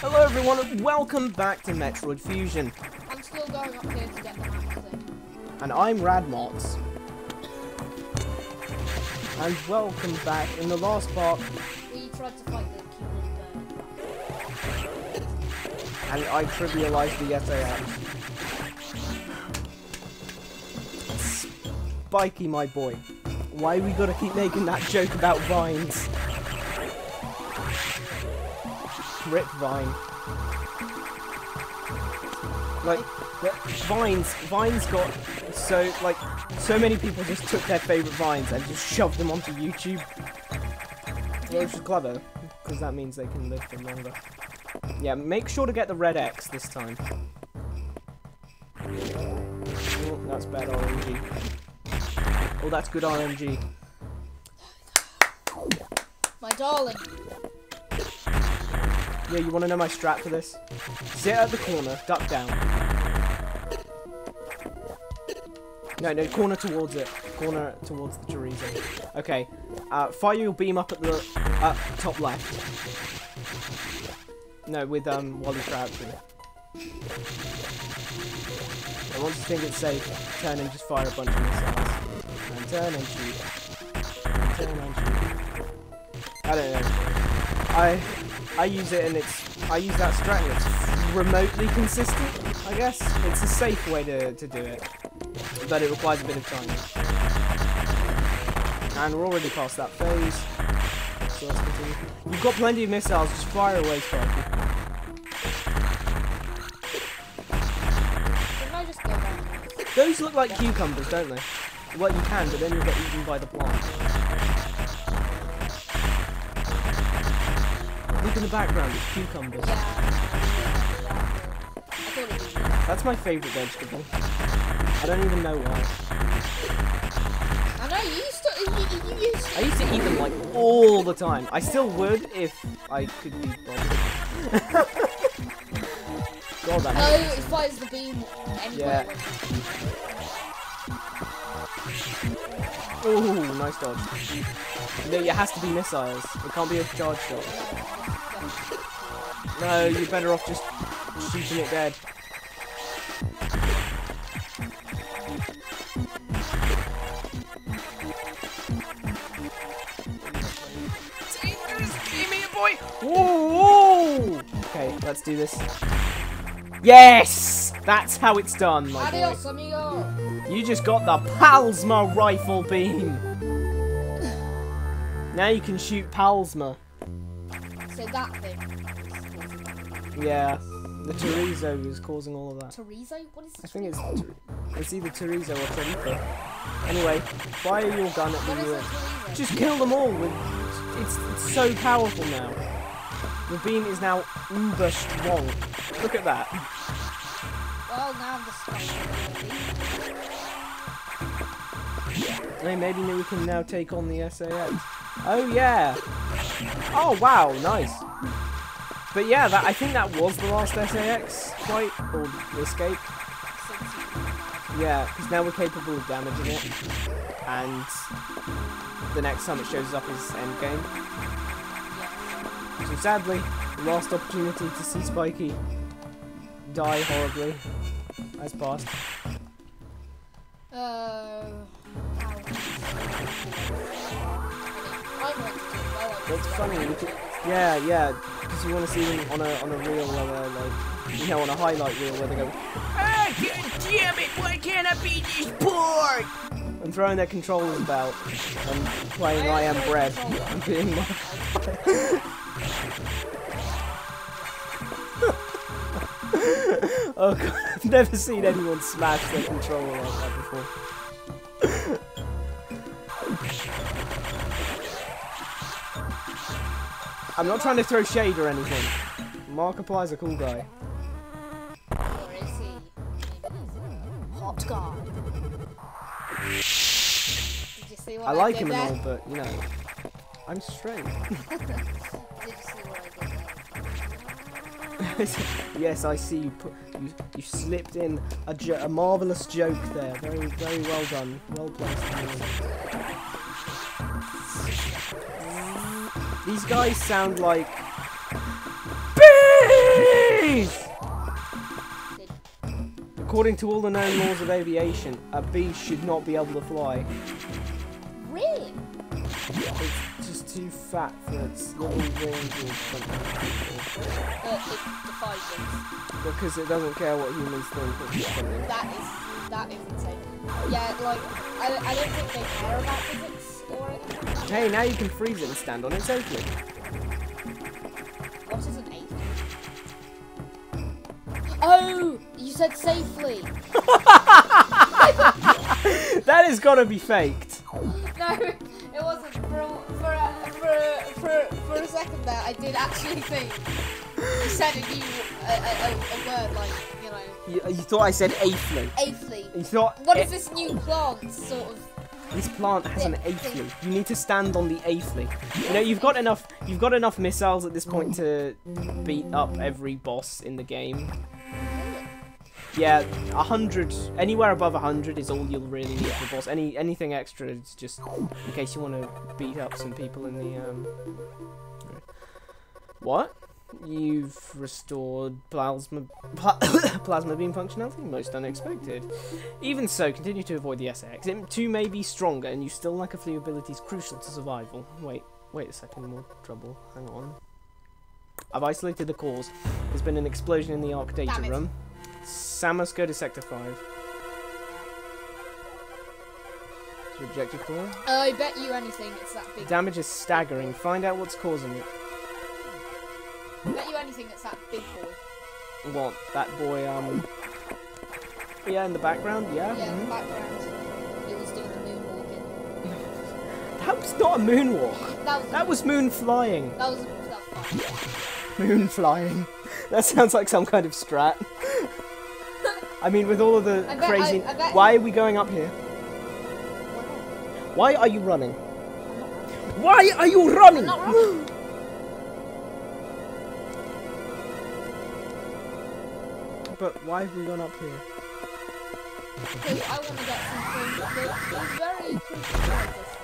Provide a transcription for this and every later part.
Hello everyone and welcome back to Metroid Fusion. I'm still going up here to get the. And I'm Radmots. And welcome back. In the last part, We tried to fight the and I trivialized the SAX. Spiky, my boy. Why we gotta keep making that joke about vines? Rip Vine. Like, Vines, Vines got so, like, so many people just took their favourite Vines and just shoved them onto YouTube. Which is clever, because that means they can live for longer. Yeah, make sure to get the red X this time. Oh, that's bad RNG. Oh, that's good RNG. My darling. Yeah, you want to know my strat for this? Sit at the corner, duck down. No, no, corner towards it. Corner towards the chorizo. Okay. Uh, fire your beam up at the uh, top left. No, with um you're crouching. And once you think it's safe, turn and just fire a bunch of missiles. And turn and shoot. And turn and shoot. I don't know. I I use it and it's I use that strat and it's remotely consistent, I guess. It's a safe way to, to do it. But it requires a bit of time. And we're already past that phase. So let's continue. You've got plenty of missiles, just fire away, Sparky. Can I just go down there? Those look like cucumbers, don't they? Well, you can, but then you'll get eaten by the plant. In the background, it's cucumbers. Yeah. I thought it was That's my favourite vegetable. I don't even know why. I know, you used to, you, you used I used to eat them like all the time. I still would if I could be bothered. God, that No, it fires the beam anyway. Yeah. Ooh, nice dodge. No, it has to be missiles. It can't be a charge shot. No, you're better off just shooting it dead. Boy! Whoa, whoa! Okay, let's do this. Yes! That's how it's done, my boy. Adios, amigo. You just got the Palsma rifle beam. Now you can shoot Palsma. So that thing. Yeah, the chorizo is causing all of that. Chorizo? What is it? I think it's it's either chorizo or chorizo. Anyway, fire your gun at the. Uh, just kill them all. With it's, it's so powerful now. The beam is now uber strong. Look at that. Well, now I'm just Hey, maybe we can now take on the SAX. Oh yeah. Oh wow, nice. But yeah, that I think that was the last SAX fight or escape. Yeah, because now we're capable of damaging it, and the next time it shows up is endgame. So sadly, last opportunity to see Spiky die horribly has passed. Uh, to. It's funny. Could, yeah, yeah, because you want to see them on a on a reel where they're like, you know, on a highlight reel where they go, ah, God damn it, why can't I beat this port? And throwing their controllers about and playing I Am Bread and being like, oh god, I've never seen anyone smash their controller like that before. I'm not trying to throw shade or anything. Markiplier's a cool guy. Or is he? Hot guy. Did you see what I I, like him there? and all, but you know, I'm straight. Yes, I see you put you, you slipped in a, a marvelous joke there. Very very well done. Well placed. These guys sound like. Bees! According to all the known laws of aviation, a bee should not be able to fly. Really? It's just too fat for its little wings or something. But it defies wings. Because it doesn't care what humans think. That is that is insane. Yeah, like I, I don't think they care about physics. Hey, now you can freeze it and stand on it safely. What is an eighth? Oh, you said safely. That has got to be faked. No, it wasn't. For a, for a, for a, for a, for a second there, I did actually think you said a new a, a, a, a word like you know You, you thought I said eighthly. eighthly. You thought What eh, this new plant sort of? This plant has an Yeah. eighthly. You need to stand on the eighthly. You know, you've got enough. You've got enough missiles at this point to beat up every boss in the game. Yeah, a hundred. Anywhere above a hundred is all you'll really need for boss. Any anything extra is just in case you want to beat up some people in the um. What? You've restored plasma pla- plasma beam functionality. Most unexpected. Even so, continue to avoid the SAX. It too may be stronger, and you still lack a few abilities crucial to survival. Wait, wait a second, more trouble. Hang on. I've isolated the cause. There's been an explosion in the ARC data room. Samus, go to Sector 5. Is your objective clear? Oh, I bet you anything it's that big. Damage is staggering. Find out what's causing it. I anything it's that big boy. What? That boy, um... Yeah, in the background, yeah? Yeah, in the background. It was doing the moonwalking. That was not a moonwalk. That was That was moon flying. that was that was fine. Moon flying. That sounds like some kind of strat. I mean, with all of the I bet- crazy. I- I bet- Why are we going up here? Why are you running? Why are you running? But why have we gone up here? Because I want to get something that is very crucial to our existence.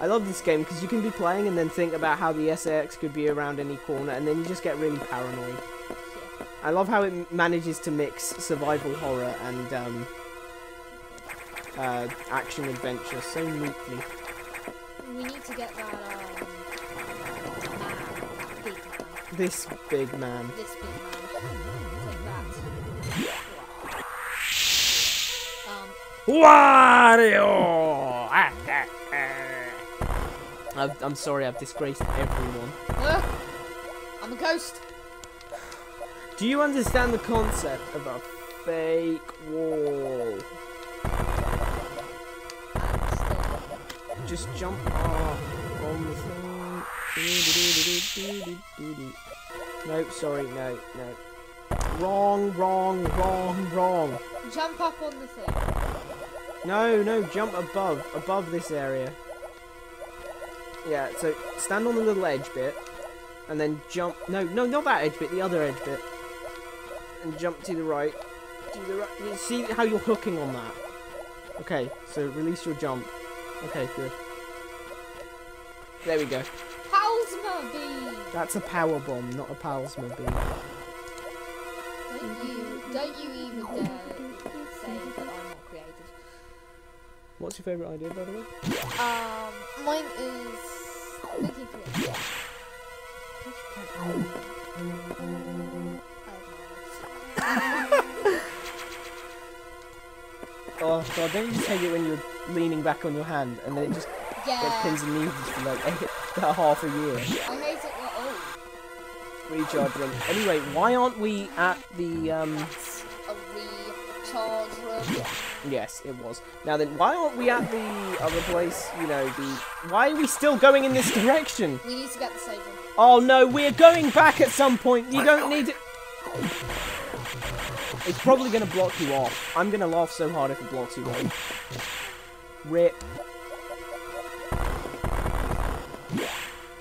I love this game because you can be playing and then think about how the SAX could be around any corner, and then you just get really paranoid. Yeah. I love how it manages to mix survival horror and um, uh, action adventure so neatly. We need to get that This big man. this big man. Take that. Um, Wario! I've, I'm sorry, I've disgraced everyone. uh, I'm a ghost. Do you understand the concept of a fake wall? Just jump off on the thing. No, sorry, no, no. Wrong, wrong, wrong, wrong. Jump up on the thing. No, no, jump above, above this area. Yeah, so stand on the little edge bit, and then jump. No, no, not that edge bit, the other edge bit, and jump to the right. To the right. You see how you're hooking on that? Okay, so release your jump. Okay, good. There we go. Palsma bee. That's a power bomb, not a palsma beam. Don't you, don't you even dare say that I'm not creative. What's your favourite idea, by the way? Um, mine is looking for Oh god, don't you just hate it when you're leaning back on your hand and then it just Yeah, pins and needles for like half a year? I hate it. Oh, Recharge room. Anyway, why aren't we at the um? a recharge room. Yes, it was. Now then, why aren't we at the other place? You know, the. Why are we still going in this direction? We need to get the save room. Oh no, we're going back at some point. You don't need it. It's probably gonna block you off. I'm gonna laugh so hard if it blocks you off. Rip.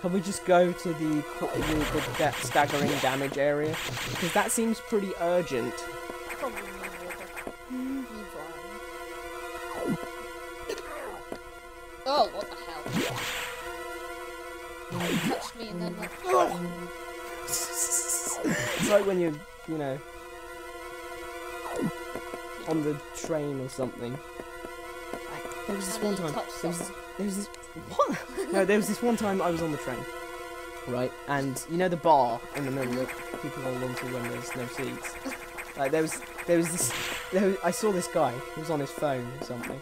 Can we just go to the the, the staggering damage area? Because that seems pretty urgent. Probably need water. Need flying. Oh, what the hell? You touched me and then like, it's like when you're, you know, on the train or something. There was this one time. There was, there was this. What? no, there was this one time I was on the train, right? And you know the bar in the middle that people hold on to when there's no seats. Like there was, there was this. There was, I saw this guy. He was on his phone or something,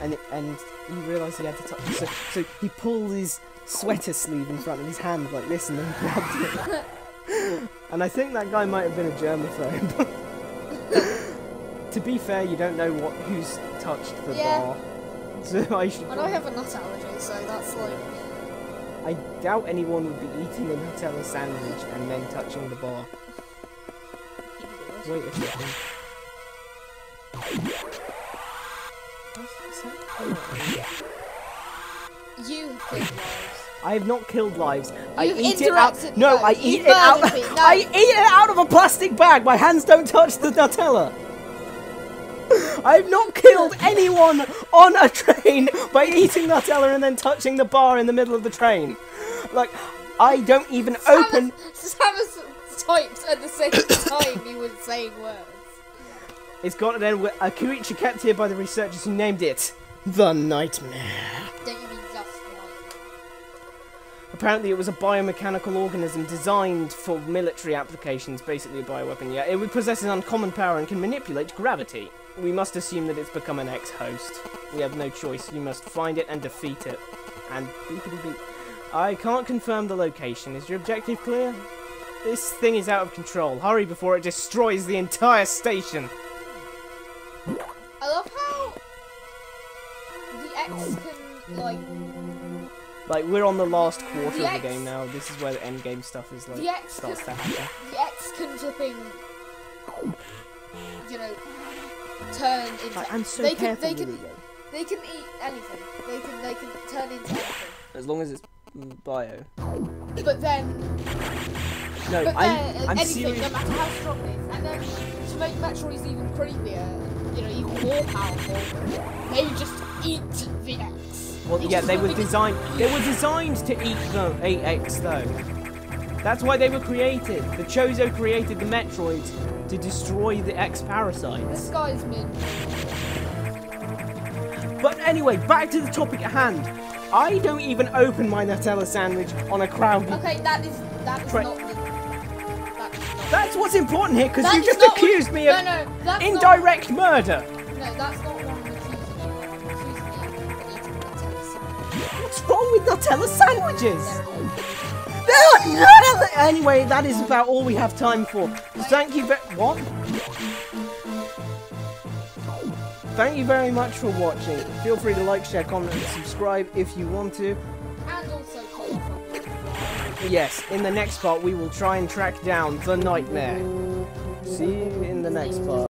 and and he realised he had to touch. So, so he pulled his sweater sleeve in front of his hand like this, and then grabbed it. and I think that guy might have been a germaphobe. to be fair, you don't know what who's touched the Yeah. bar. So I should. And I have a nut allergy, so that's like. I doubt anyone would be eating a Nutella sandwich and then touching the bar. Wait a second. You have killed lives. I have not killed lives. I You've eat it out. No, no, I eat it out. I eat it out of a plastic bag. My hands don't touch the Nutella. I've not killed anyone on a train by eating Nutella and then touching the bar in the middle of the train. Like, I don't even open. Samus, Samus typed at the same time you were saying words. It's got an end with a creature kept here by the researchers who named it the Nightmare. Don't you mean just? Apparently, it was a biomechanical organism designed for military applications, basically a bioweapon. Yeah, it possesses uncommon power and can manipulate gravity. We must assume that it's become an X-host. We have no choice. You must find it and defeat it. And beepity beep. I can't confirm the location. Is your objective clear? This thing is out of control. Hurry before it destroys the entire station. I love how the X can like Like we're on the last quarter of the Yes. game now. This is where the end game stuff is like the X starts to happen. the X can flipping you know turn into Like, I'm so they can they can it, though. they can eat anything. They can they can turn into anything. As long as it's bio. But then No, but I'm, then I'm anything, serious. no matter how strong it is. And then to make Metroid even creepier, you know, even more powerful, they just eat the X. Well, They yeah, they were designed. They were designed to eat the 8X though. That's why they were created. The Chozo created the Metroids to destroy the X This guy's min. But anyway, back to the topic at hand. I don't even open my Nutella sandwich on a crowded. Okay, that is that is not the. That is not. That's what's important here, because you just not accused me of No, no, indirect murder. No, that's not accusing you of. I'm accusing you of eating Nutella sandwich. What's wrong with Nutella sandwiches? They're illegal. There are none of the- Anyway, that is about all we have time for. Thank you very what? Thank you very much for watching. Feel free to like, share, comment, and subscribe if you want to. And also Yes, in the next part we will try and track down the nightmare. See you in the next part.